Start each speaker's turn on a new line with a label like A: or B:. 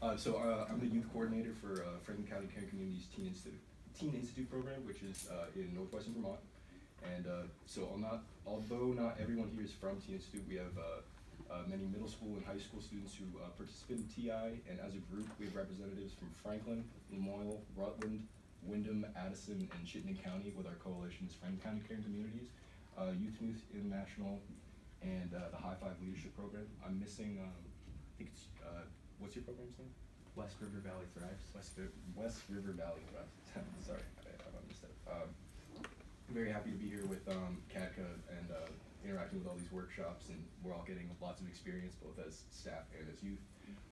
A: Uh, so uh, I'm the youth coordinator for uh, Franklin County Caring Communities Teen Institute, Teen Institute program, which is uh, in northwestern Vermont. And uh, so not, although not everyone here is from Teen Institute, we have uh, many middle school and high school students who participate in TI. And as a group, we have representatives from Franklin, Lamoille, Rutland, Windham, Addison, and Chittenden County with our coalitions, Franklin County Caring Communities, Youth News International, and the High Five Leadership Program. I'm missing, um, I think it's, what's your program's name?
B: West River Valley Thrives.
A: West, West River Valley Drive. Sorry, I, I missed it. Um, I'm very happy to be here with um, CADCA and uh, interacting with all these workshops, and we're all getting lots of experience both as staff and as youth.